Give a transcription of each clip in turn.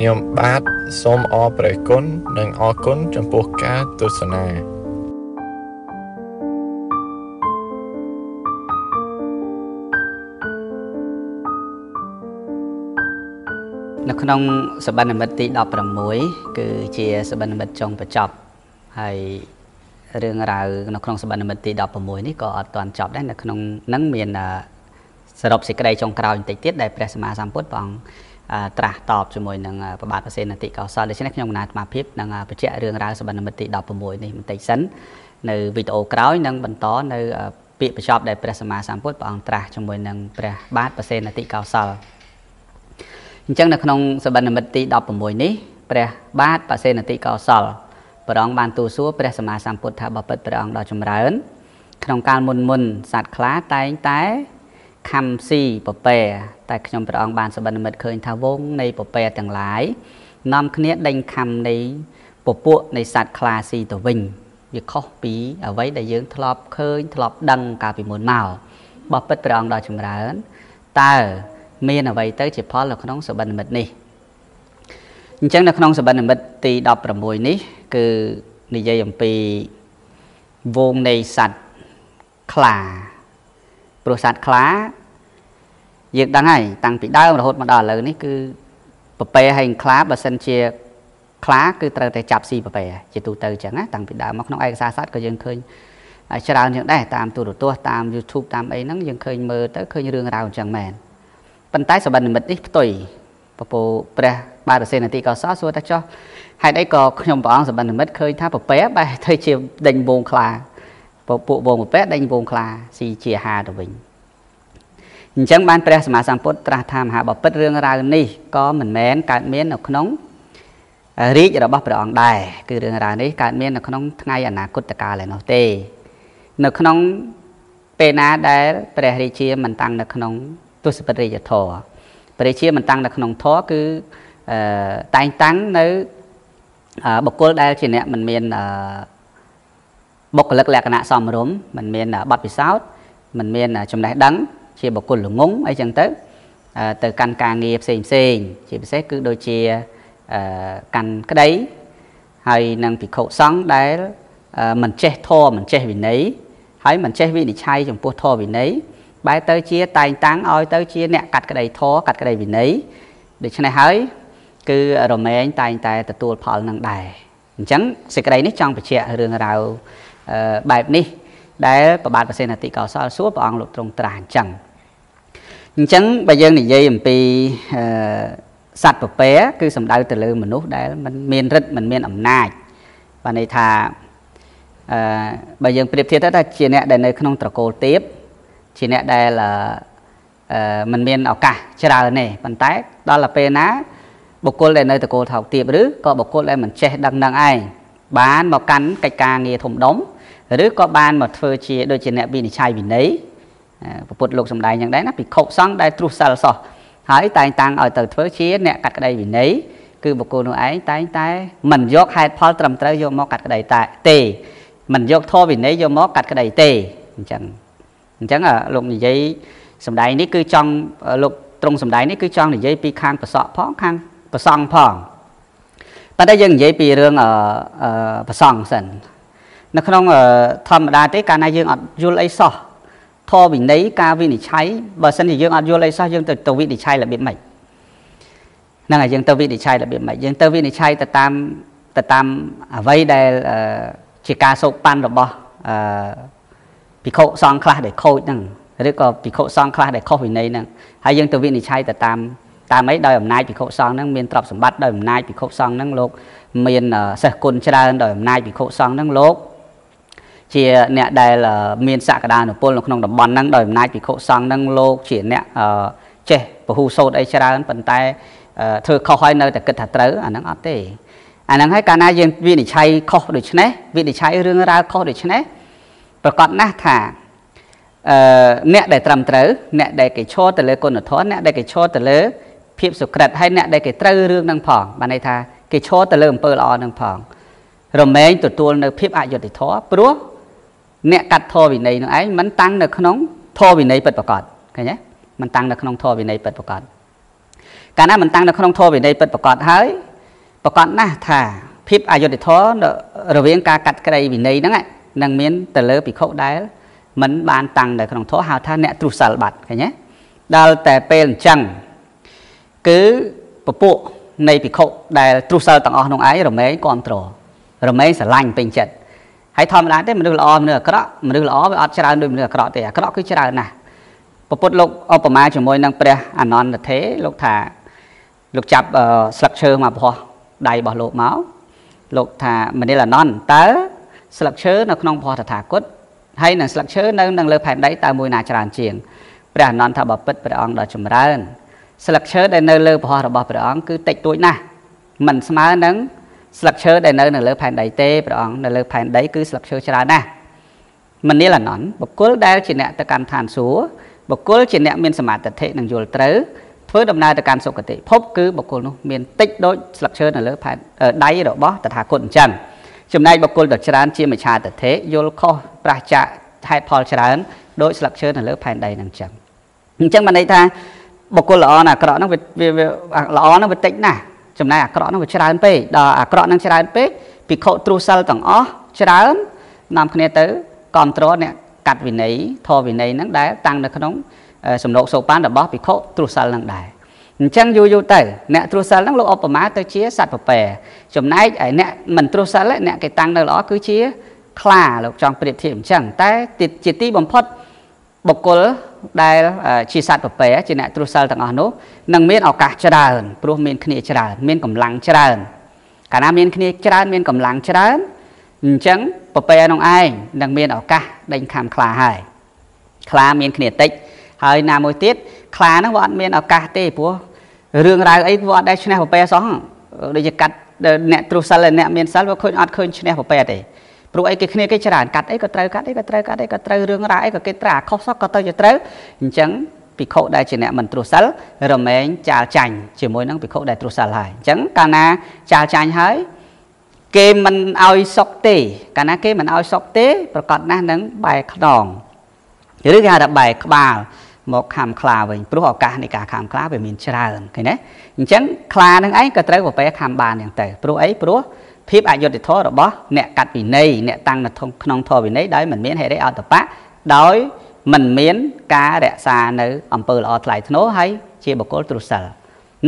ខ្ញុំបាទសូមអរព្រគុណនិងអរគុណចំពោះការទស្សនានៅក្នុងសបិននិមិត្តទី16គឺជាសបិននិមិត្តចុងបញ្ចប់ហើយរឿងរ៉ាវនៅក្នុងសបិននិមិត្តទី16នេះក៏អត់ទាន់ចប់ដែរនៅក្នុងនឹងមានសរុបសេចក្តីចុងក្រោយបន្តិចទៀតដែលព្រះសម្មាសម្ពុទ្ធព្រះអង្គ ត្រាស់តបជាមួយនឹងប្របាទប្រសេនតិកោសលដូច្នេះខ្ញុំកណាអាត្មាភាពនឹងបញ្ជាក់រឿងរ៉ាវសបិននិមិត្តទី16នេះបន្តិចសិននៅវីដេអូក្រោយនឹងបន្តនៅពាក្យបញ្ចប់ដែលព្រះសម្មាសម្ពុទ្ធព្រះអង្គត្រាស់ជាមួយនឹងព្រះបាទប្រសេនតិកោសលអញ្ចឹងនៅក្នុងសបិននិមិត្តទី16នេះព្រះបាទបសេនតិកោសលព្រះអង្គបានទូសួរព្រះសម្មាសម្ពុទ្ធថាបពិតព្រះអង្គដ៏ចម្រើន ក្នុងកាលមុនមុនសត្វខ្លាតែងតែ ខំស៊ីពពែតែខ្ញុំព្រះអង្គបានសបិននិមិត្តឃើញថាវងនៃពពែទាំងឡាយនាំគ្នាដេញខំនៃពពួកនៃសត្វខ្លាស៊ីទៅវិញវាខុសពីអ្វីដែលយើងធ្លាប់ឃើញធ្លាប់ដឹងកាលពីមុនមកបបិទ្ធព្រះអង្គដ៏ចម្រើនតើមានអ្វីទៅជាផលនៅក្នុងសបិននិមិត្តនេះអញ្ចឹងនៅក្នុងសបិននិមិត្តទី16នេះគឺនិយាយអំពីវងនៃសត្វខ្លាព្រោះសត្វខ្លា យើងដឹងហើយតាំងពីដើមរហូតមកដល់ឥឡូវនេះគឺពពែហើយខ្លាបើសិនជាខ្លាគឺត្រូវតែចាប់ស៊ីពពែជាទូទៅអញ្ចឹងណាតាំងពីដើមមកក្នុងឯកសារសត្វក៏យើងឃើញច្រើនជាងដែរតាមទូរទស្សន៍តាម YouTube តាមអីហ្នឹងយើងឃើញមើលទៅឃើញរឿងរ៉ាវអញ្ចឹងមែនប៉ុន្តែសបិននិមិត្តនេះផ្ទុយពពោព្រះបាទសេនទីកោសសួរថាចុះហេតុអីក៏ខ្ញុំព្រះអង្គសបិននិមិត្តឃើញថាពពែបែរទៅជាដេញវងខ្លាពួកវងពពែដេញវងខ្លាស៊ីជាអាហារទៅវិញ អញ្ចឹងបានព្រះសម្មាសម្ពុទ្ធត្រាស់ថាមហាបពិតរឿងរ៉ាវនេះក៏មិនមែនកើតមាននៅក្នុងរាជរបស់ព្រះអង្គដែរគឺរឿងរ៉ាវនេះកើតមាននៅក្នុងថ្ងៃអនាគតកាលឯនោះទេ នៅក្នុងពេលណាដែលព្រះរាជាមិនតាំងនៅក្នុងទស្សពិតរាជធរព្រះរាជាមិនតាំងនៅក្នុងធរគឺតែងតាំងនៅបុគ្គលដែលជាអ្នកមិនមានបុគ្គលិកលក្ខណៈសមរម្យមិនមានបទពិសោធន៍មិនមានចំណេះដឹង ជាបុគ្គលល្ងងអីចឹងទៅទៅកាន់ការងារផ្សេងផ្សេងជាពិសេសគឺដូចជាកាន់ក្តីហើយនឹងភិក្ខុសង្ឃដែលមិនចេះធម៌មិនចេះវិន័យហើយមិនចេះវិនិច្ឆ័យចំពោះធម៌វិន័យបែរទៅជាតែងតាំងឲ្យទៅជាអ្នកកាត់ក្តីធរកាត់ក្តីវិន័យដូច្នេះហើយគឺរមែងតែងតែទទួលផលនឹងដែរអញ្ចឹងសេចក្តីនេះចង់បញ្ជាក់រឿងរ៉ាវបែបនេះដែលប្របាទប្រសិទ្ធតិកោសលសួរព្រះអង្គលោកទ្រង់ត្រាស់អញ្ចឹង អញ្ចឹងបើយើងនិយាយអំពីសត្វពពែគឺសំដៅទៅលើមនុស្សដែលมันមានរិទ្ធมันមានអំណាចបានន័យថាអឺបើយើងប្រៀបធៀបទៅថាជាអ្នកដែលនៅក្នុងត្រកូលទៀបជាអ្នកដែលអឺมันមានឱកាសច្រើនទេប៉ុន្តែដល់ទៅពេលណាបុគ្គលដែលនៅត្រកូលថោកទៀបឬក៏បុគ្គលដែលមិនចេះដឹងនឹងឯងបានមកកាន់កិច្ចការងារធំដុំឬក៏បានមកធ្វើជាដូចជាអ្នកវិនិច្ឆ័យវិន័យ ពុទ្ធលោកសំដែងយ៉ាងដែរណាភិក្ខុសង្ឃដែលទ្រុះសិលសោះហើយតែងតាំងឲ្យទៅធ្វើជាអ្នកកាត់ក្តីវិន័យគឺបុគ្គលនោះឯងតែងតែមិនយកហេតុផលត្រឹមត្រូវយកមកកាត់ក្តីតែទេមិនយកធម៌វិន័យយកមកកាត់ក្តីទេអញ្ចឹងអញ្ចឹងលោកនិយាយសំដែងនេះគឺចង់លោកត្រង់សំដែងនេះគឺចង់និយាយពីខាងប្រសក់ផងខាងប្រសង់ផងប៉ុន្តែយើងនិយាយពីរឿងប្រសង់សិននៅក្នុងធម្មតាទេកាលណាយើងអត់យល់អីសោះ ធម៌វិន័យការវិនិច្ឆ័យបើសិនជាយើងអត់យល់អីសោះយើងទៅទៅវិនិច្ឆ័យរបៀបម៉េចហ្នឹងហើយយើងទៅវិនិច្ឆ័យរបៀបម៉េចយើងទៅវិនិច្ឆ័យទៅតាមទៅតាមអ្វីដែលជាការសោកប៉ាន់របស់អឺភិក្ខុសង្ឃខ្លះដែលខូចហ្នឹងឬក៏ភិក្ខុសង្ឃខ្លះដែលខុសវិន័យហ្នឹងហើយយើងទៅវិនិច្ឆ័យទៅតាមតាមអីដោយអំណាចភិក្ខុសង្ឃហ្នឹងមានទ្រព្យសម្បត្តិដោយអំណាចភិក្ខុសង្ឃហ្នឹងលោកមានសេះគុណច្រើនដោយអំណាចភិក្ខុសង្ឃហ្នឹងលោក ជាអ្នកដែលមានសក្តានុពលនៅក្នុងតំបន់ហ្នឹងដោយអំណាចភិក្ខុសង្ឃហ្នឹងលោកជាអ្នកចេះពហុសោតអីច្រើនប៉ុន្តែធ្វើខុសហើយនៅតែគិតថាត្រូវអាហ្នឹងអត់ទេអាហ្នឹងហើយកាលណាយើងវិនិច្ឆ័យខុសដូច្នេះវិនិច្ឆ័យរឿងរ៉ាវខុសដូច្នេះប្រកាសណាស់ថាអឺអ្នកដែលត្រឹមត្រូវអ្នកដែលគេឈរទៅលើគុណធម៌អ្នកដែលគេឈរទៅលើភាពសុក្រិតហើយអ្នកដែលគេត្រូវរឿងហ្នឹងផងបានន័យថាគេឈរទៅលើអំពើល្អហ្នឹងផងរមែងទទួលនៅភាពអយុត្តិធម៌ព្រោះ អ្នកកាត់ធម៌វិន័យនឹងឯងមិនតាំងនៅក្នុងធម៌វិន័យពិតប្រាកដឃើញទេមិនតាំងនៅក្នុងធម៌វិន័យពិតប្រាកដកាលណាមិនតាំងនៅក្នុងធម៌វិន័យពិតប្រកបហើយប្រកបណាស់ថាភាពអយុត្តិធម៌រវាងការកាត់ក្តីវិន័យហ្នឹងនឹងមានទៅលើភិក្ខុដែលមិនបានតាំងនៅក្នុងធម៌ហៅថាអ្នកទ្រុសិលបាត់ឃើញទេដល់តែពេលអញ្ចឹងគឺពពួកនៃភិក្ខុដែលទ្រុសិលទាំងអស់ក្នុងឯងរមែងគ្រប់ត្ររមែងស្រឡាញ់ពេញចិត្ត ហើយធម្មតាទេមនុស្សល្អមនុស្សអាក្រក់មនុស្សល្អវាអត់ច្រើនដូចមនុស្សអាក្រក់ទេអាក្រក់គឺច្រើនណាស់ពពុទ្ធលោកឧបមាជាមួយនឹងព្រះអនន្តទេលោកថាលោកចាប់ស្លឹកឈើមកបោះដៃរបស់លោកមកលោកថាមនិលអនន្តតើស្លឹកឈើនៅក្នុងព្រះតថាគតហើយនឹងស្លឹកឈើនៅនឹងលើផែនដីតើមួយណាច្រើនជាងព្រះអនន្តថាបពិតព្រះអង្គដ៏ចម្រើនស្លឹកឈើដែលនៅលើព្រះរបស់ព្រះអង្គគឺតិចតួចណាស់មិនស្មើនឹង ស្លឹកឈើដែលនៅនៅលើផែនដីទេព្រះអង្គនៅលើផែនដីគឺស្លឹកឈើច្រើនណាស់មនាលអនន្តបុគ្គលដែលជាអ្នកទៅកាន់ឋានសួគ៌បុគ្គលជាអ្នកមានសមាធិនិងយល់ត្រូវធ្វើដំណើរទៅកាន់សុគតិភពគឺបុគ្គលនោះមានតិចដូចស្លឹកឈើនៅលើផែនដៃរបស់តថាគតអញ្ចឹងចំណែកបុគ្គលដ៏ច្រើនជាមិឆាទិដ្ឋិយល់ខុសប្រះចាកហេតុផលច្រើនដោយស្លឹកឈើនៅលើផែនដីនឹងអញ្ចឹងអញ្ចឹងបានន័យថាបុគ្គលល្អណាអាក្រក់ហ្នឹងវាល្អហ្នឹងវាតិចណាស់ ចំណែកអាក្រក់ហ្នឹងវាច្រើនពេកដល់អាក្រក់ហ្នឹងច្រើនពេកភិក្ខុទ្រុសិលទាំងអស់ច្រើននាំគ្នាទៅគ្រប់គ្រងអ្នកកាត់វិន័យធរវិន័យហ្នឹងដែលតាំងនៅក្នុងសំណោកសូប៉ានរបស់ភិក្ខុទ្រុសិលហ្នឹងដែរអញ្ចឹងយូរយូរទៅអ្នកទ្រុសិលហ្នឹងលោកឧបមាទៅជាសត្វពពែចំណែកឯអ្នកមិនទ្រុសិលអ្នកគេតាំងនៅល្អគឺជាខ្លាលោកចង់ប្រៀបធៀបអញ្ចឹងតែជាទីបំផុត បុគ្គលដែលជាសត្វពពែជាអ្នកទ្រុសិលទាំងអស់នោះនឹងមានឱកាសច្រើនព្រោះមានគ្នាច្រើនមានកម្លាំងច្រើនកាលណាមានគ្នាច្រើនមានកម្លាំងច្រើនអញ្ចឹងពពែនោះឯងនឹងមានឱកាសដេញខំខ្លាហើយខ្លាមានគ្នាតិចហើយណាមួយទៀតខ្លាហ្នឹងវាអត់មានឱកាសទេព្រោះរឿងរ៉ាវអីវាអត់ដែលឈ្នះពពែសោះដូចជាកាត់អ្នកទ្រុសិលអ្នកមានសិលវាឃើញអត់ឃើញឈ្នះពពែទេ ព្រោះអីគេគ្នាគេច្រើនកាត់អីក៏ត្រូវកាត់អីក៏ត្រូវកាត់អីក៏ត្រូវរឿងរ៉ាវអីក៏គេត្រូវអាខុសសោះក៏ទៅជាត្រូវអញ្ចឹងភិក្ខុដែលជាអ្នកមិនទ្រុសិលរមែងចាលចាញ់ជាមួយនឹងភិក្ខុដែលទ្រុសិលហើយអញ្ចឹងកាលណាចាលចាញ់ហើយគេមិនឲ្យសុកទេ កាលណាគេមិនឲ្យសុកទេប្រកាសណាស់នឹងបែកខ្នងឬគេហៅថាបែកក្បាលមកខំខ្លាវិញព្រោះឱកាសនៃការខំខ្លាវាមានច្រើនឃើញទេអញ្ចឹងខ្លានឹងឯងក៏ត្រូវប្រែខំបានយ៉ាងទៅព្រោះអីព្រោះ ភាពអយុត្តិធម៌របស់អ្នកកាត់វិន័យអ្នកតាំងនៅក្នុងធម៌វិន័យដោយមិនមានហេរិអតបៈដោយមិនមានការរក្សានៅអំពើល្អថ្លៃថ្នូរហើយជាបុគ្គលទ្រុសិល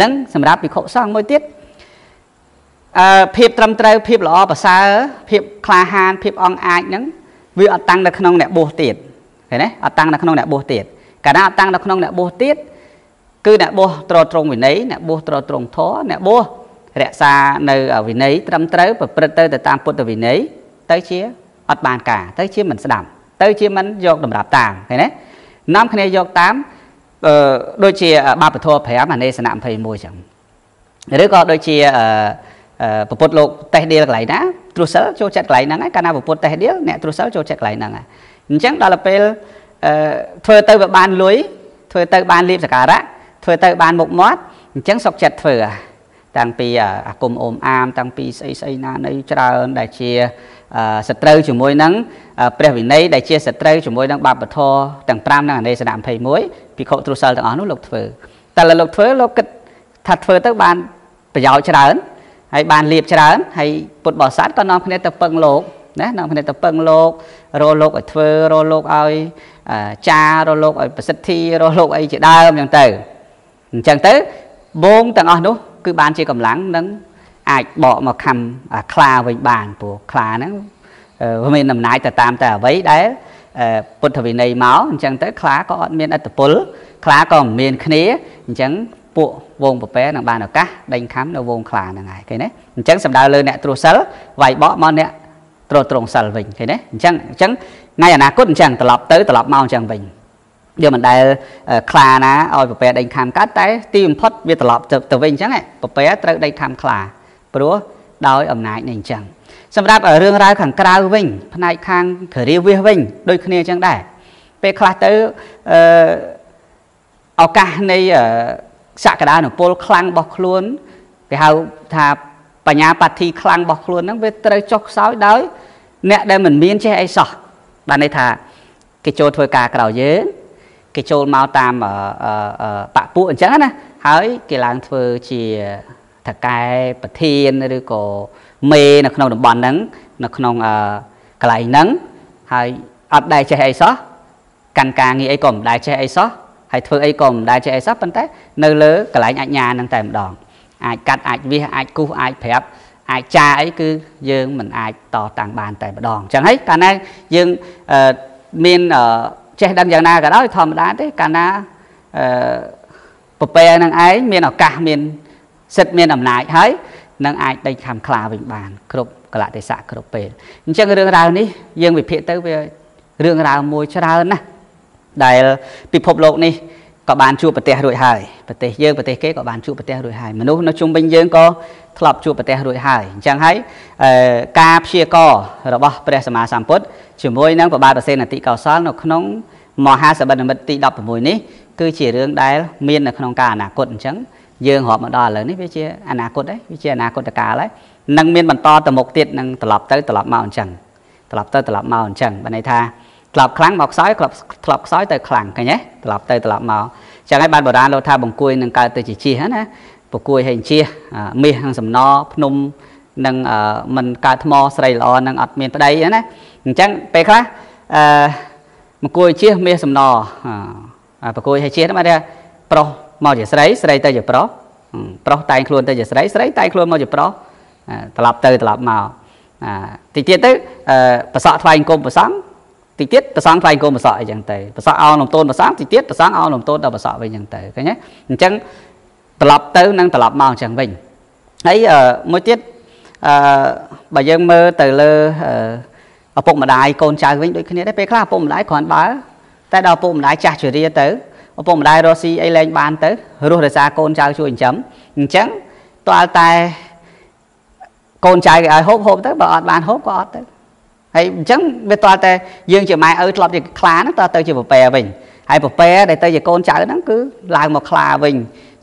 នឹងសម្រាប់វិខុសង្ឃមួយទៀតអឺភាពត្រឹមត្រូវភាពល្អប្រសើរភាពក្លាហានភាពអង់អាចហ្នឹងវាអត់តាំងនៅក្នុងអ្នកបួសទៀតឃើញទេអត់តាំងនៅក្នុងអ្នកបួសទៀតកាលណាអត់តាំងនៅក្នុងអ្នកបួសទៀតគឺអ្នកបួសត្រត្រង់វិន័យអ្នកបួសត្រត្រង់ធម៌អ្នកបួស រក្សានៅវិន័យត្រឹមត្រូវប្រព្រឹត្តទៅទៅតាមពុទ្ធវិន័យទៅជាអត់បានការទៅជាមិនស្ដាប់ទៅជាមិនយកតម្រាប់តាមឃើញទេនាំគ្នាយកតាមអឺដូចជាបាបធម៌5អនេសនៈ21ចឹងឬក៏ដូចជាអឺពពុទ្ធលោកតេះដៀលកន្លែងណាទ្រុសិលចូលចិត្តកន្លែងហ្នឹងហើយកាលណាពពុទ្ធតេះដៀលអ្នកទ្រុសិលចូលចិត្តកន្លែងហ្នឹងហើយអញ្ចឹងដល់ពេលអឺធ្វើទៅវាបានលុយធ្វើទៅបានលៀបសការៈធ្វើទៅបានមុខមាត់អញ្ចឹងសុកចិត្តធ្វើ តាំងពីអាគមអូមអាម តាំងពីស្អីស្អីណានៅច្រើនដែលជាសត្រូវជាមួយនឹងព្រះវិន័យដែលជាសត្រូវជាមួយនឹងបាបធរទាំង5និងអនេសនៈ21ភិក្ខុទ្រុសិលទាំងអស់នោះលោកធ្វើតែលោកធ្វើលោកគិតថាធ្វើទៅបានប្រយោជន៍ច្រើនហើយបានលៀបច្រើនហើយពុទ្ធបរិស័ទក៏នាំគ្នាទៅពឹងលោកណានាំគ្នាទៅពឹងលោករលោកឲ្យធ្វើរលោកឲ្យចារលោកឲ្យប្រសិទ្ធិរលោកអីជាដើមអញ្ចឹងទៅអញ្ចឹងទៅបងទាំងអស់នោះ គឺបានជាកម្លាំងនឹងអាចបកមកខំខ្លាវិញបានព្រោះខ្លាហ្នឹងវាមានអំណាចទៅតាមតែអ្វីដែលពុទ្ធវិន័យមកអញ្ចឹងទៅខ្លាក៏អត់មានអត្តពលខ្លាក៏មិនមានគ្នាអញ្ចឹងពួកវងប្រពែនឹងបានឱកាសដេញខំនៅវងខ្លាហ្នឹងហើយឃើញទេអញ្ចឹងសំដៅលើអ្នកទ្រសិលវាយបកមកអ្នកត្រត្រង់សិលវិញឃើញទេអញ្ចឹងអញ្ចឹងថ្ងៃអនាគតអញ្ចឹងត្រឡប់ទៅត្រឡប់មកអញ្ចឹងវិញ យកមិនដែលខ្លាណាឲ្យប្រពែដេញខំកាត់តែទីបំផុតវាត្រឡប់ទៅវិញអញ្ចឹងប្រពែត្រូវដេញខំខ្លាព្រោះដោយអំណាចនេះអញ្ចឹងសម្រាប់រឿងរ៉ាវខាងក្រៅវិញ ផ្នែកខាងគ្រាវិសវិញដូចគ្នាអញ្ចឹងដែរពេលខ្លះទៅអឺឱកាសនៃសក្តានុពលខ្លាំងរបស់ខ្លួនគេហៅថាបញ្ញាបត្តិខ្លាំងរបស់ខ្លួនហ្នឹងវាត្រូវចុះខ្សោយដោយ អ្នកដែលមិនមានចេះអីសោះបានន័យថាគេចូលធ្វើការក្រៅយើង គេគេចូលមកតាមបពួកអញ្ចឹងណាហើយគេឡើងធ្វើជាថកែប្រធានឬក៏មេនៅក្នុងតំបន់ហ្នឹងនៅក្នុងកន្លែងហ្នឹងហើយអត់ដែលចេះអីសោះកាន់ការងារអីក៏មិនដែលចេះអីសោះហើយធ្វើអីក៏មិនដែលចេះអីសោះប៉ុន្តែនៅលើកន្លែងអាជ្ញាហ្នឹងតែម្ដងអាចកាត់អាចវាអាចគូសអាចប្រាប់អាចចាអីគឺយើងមិនអាចតតាំងបានតែម្ដងអញ្ចឹងហើយកាលណាយើងមាន ចេះដឹងយ៉ាងណាក៏ដោយធម្មតាទេកាលណាអឺប្រពែនឹងឯងមានឱកាសមានសិទ្ធមានអំណាចហើយនឹងអាចដេញខំខ្លាវិញបាន គ្រប់កលៈទេសៈគ្រប់ពេលអញ្ចឹងរឿងរ៉ាវនេះយើងវិភាគទៅវារឿងរ៉ាវមួយច្រើនណាស់ដែលពិភពលោកនេះ ក៏បានជួបប្រទេសរួចហើយប្រទេសយើងប្រទេសគេក៏បានជួបប្រទេសរួចហើយមនុស្សនៅជុំវិញយើងក៏ធ្លាប់ជួបប្រទេសរួចហើយអញ្ចឹងហើយការព្យាកររបស់ព្រះសម្មាសម្ពុទ្ធជាមួយនឹងប្របាទប្រសេនតិកោសលនៅក្នុងមហាសបិនមិត្តទី16នេះគឺជារឿងដែលមាននៅក្នុងការអនាគតអញ្ចឹងយើងរាប់មកដល់ឥឡូវនេះវាជាអនាគតហើយវាជាអនាគតកាលហើយនឹងមានបន្តទៅមុខទៀតនឹងត្រឡប់ទៅត្រឡប់មកអញ្ចឹងត្រឡប់ទៅត្រឡប់មកអញ្ចឹងបើន័យថា ត្រឡប់ខ្លាំងមកខ្សោយត្រឡប់ត្រឡប់ខ្សោយទៅខ្លាំងឃើញទេត្រឡប់ទៅត្រឡប់មកអញ្ចឹងហើយបានបុរាណលោកថាបង្គួយនឹងកើតទៅជាជាណាបង្គួយហើយជាមាសនិងសំណភ្នំនឹងមិនកើតថ្មស្រីល្អនឹងអត់មានប្តីណាអញ្ចឹងពេលខ្លះអឺបង្គួយជាមាសសំណបង្គួយហើយជាហ្នឹងបានថាប្រុសមកជាស្រីស្រីទៅជាប្រុសប្រុសតែងខ្លួនទៅជាស្រីស្រីតែងខ្លួនមកជាប្រុសត្រឡប់ទៅត្រឡប់មកតិចទៀតទៅប្រសក់ថ្វាយអង្គមប្រសង់ តិចទៀតប្រសង់ថ្វាយអង្គមប្រសក់អីចឹងទៅប្រសក់អោនលំទោនប្រសង់តិចទៀតប្រសង់អោនលំទោនដល់ប្រសក់វិញចឹងទៅឃើញទេអញ្ចឹងត្រឡប់ទៅនឹងត្រឡប់មកអញ្ចឹងវិញហើយមួយទៀតអឺបើយើងមើលទៅលើឪពុកម្ដាយកូនចៅវិញដូចគ្នាដែរពេលខ្លះឪពុកម្ដាយគ្រាន់បើតែដល់ឪពុកម្ដាយចាស់ជរាទៅឪពុកម្ដាយរស់ស៊ីអីលែងបានទៅរស់រសារកូនចៅជួយចិញ្ចឹមអញ្ចឹងតើតែកូនចៅគេឲ្យហូបហូបទៅបើអត់បានហូបក៏អត់ទៅ ហើយអញ្ចឹងវាតើតែយើងជាម៉ែឪធ្លាប់ជាខ្លាហ្នឹងតើទៅជាប្រពែវិញហើយប្រពែដែលទៅជាកូនចៅហ្នឹងគឺឡើងមកខ្លាវិញ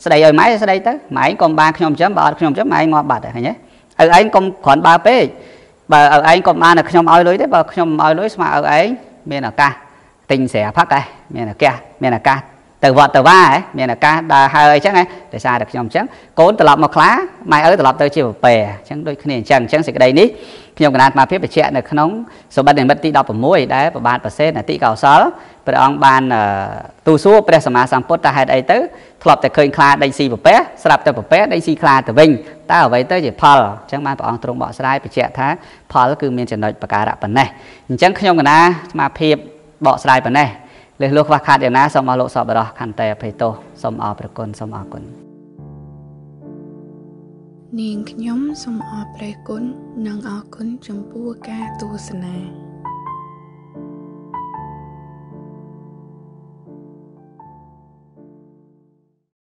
ស្ដីឲ្យម៉ែស្ដីទៅម៉ែកុំបានខ្ញុំចិញ្ចឹមបើអត់ខ្ញុំចិញ្ចឹមម៉ែងាប់បាត់ហើយឃើញទេឪឯងកុំគ្រាន់បើពេកបើឪឯងកុំបានតែខ្ញុំឲ្យលុយទេបើខ្ញុំឲ្យលុយស្មើឪឯងមានឱកាសទិញស្រាផឹកឯងមានឱកាសមានឱកាស ទៅវត្តទៅវាមានឱកាសដើរហើអីចឹងដោយសារតែខ្ញុំអញ្ចឹងកូនត្រឡប់មកខ្លាម៉ែឪត្រឡប់ទៅជាប្រពែអញ្ចឹងដូចគ្នាអញ្ចឹងអញ្ចឹងសេចក្តីនេះខ្ញុំកណាតអាភិបបញ្ជាក់នៅក្នុងសុបិតនិមិត្តទី16ដែលប្របាទប្រសេនអតិកោសលព្រះអង្គបានទូសួរព្រះសម្មាសម្ពុទ្ធថាហេតុអីទៅធ្លាប់តែឃើញខ្លាដេញស៊ីប្រពែស្រាប់តែប្រពែដេញស៊ីខ្លាទៅវិញតើអ្វីទៅជាផលអញ្ចឹងបានព្រះអង្គទ្រង់បកស្រាយបញ្ជាក់ថាផលគឺមានចំណុចបការៈប៉ុណ្ណេះអញ្ចឹងខ្ញុំកណាអាភិបបកស្រាយប៉ុណ្ណេះ លះលោះខ្វះខាតយ៉ាងណាសូមអស់លោកសពបរោះខន្តីអភ័យទោសសូមអរព្រគុណសូមអរគុណនាងខ្ញុំសូមអរព្រះគុណនិងអរគុណចំពោះការទស្សនា